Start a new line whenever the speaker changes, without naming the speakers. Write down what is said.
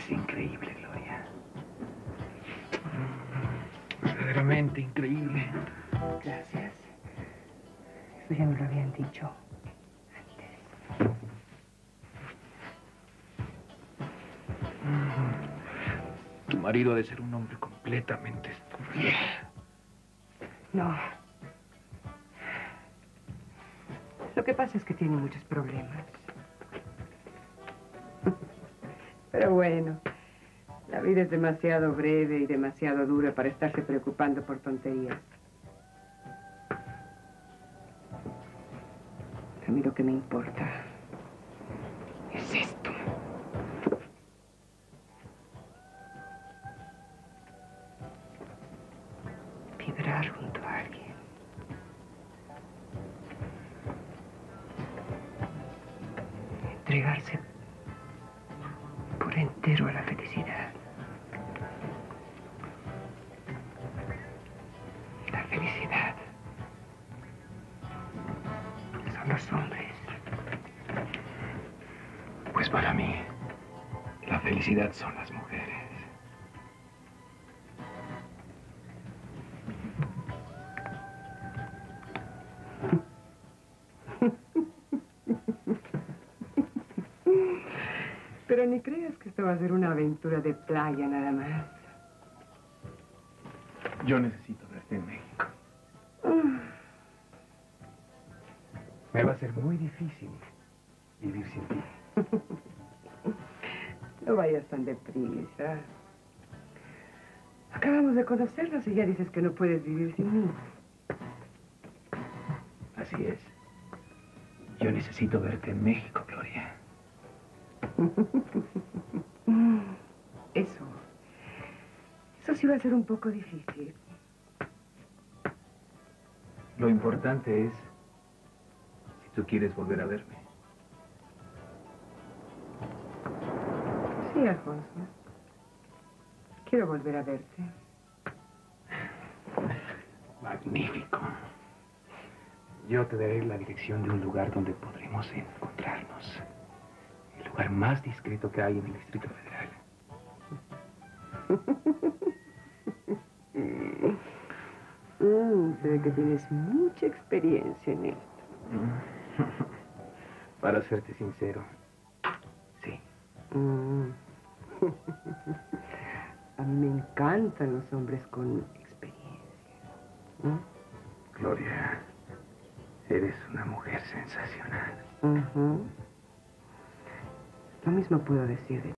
Es increíble, Gloria. Verdaderamente increíble.
Gracias. Eso ya me lo habían dicho antes.
Tu marido ha de ser un hombre completamente estúpido.
No. Lo que pasa es que tiene muchos problemas. Pero bueno, la vida es demasiado breve y demasiado dura para estarse preocupando por tonterías. A mí lo que me importa es esto. Vibrar junto a alguien. Entregarse entero a la felicidad. La felicidad son los hombres.
Pues para mí, la felicidad son las mujeres.
Pero ni creas que esto va a ser una aventura de playa nada más.
Yo necesito verte en México.
Ah,
Me va a ser muy difícil vivir sin ti.
No vayas tan deprisa. Acabamos de conocernos y ya dices que no puedes vivir sin mí.
Así es. Yo necesito verte en México.
Eso. Eso sí va a ser un poco difícil.
Lo importante es si tú quieres volver a verme.
Sí, Alfonso. Quiero volver a verte.
Magnífico. Yo te daré la dirección de un lugar donde podremos encontrarnos. El lugar más discreto que hay en el Distrito Federal.
Mm, se ve que tienes mucha experiencia en esto.
Para serte sincero, sí.
Mm. A mí me encantan los hombres con experiencia. ¿Mm?
Gloria, eres una mujer sensacional.
Ujú. Lo mismo puedo decir de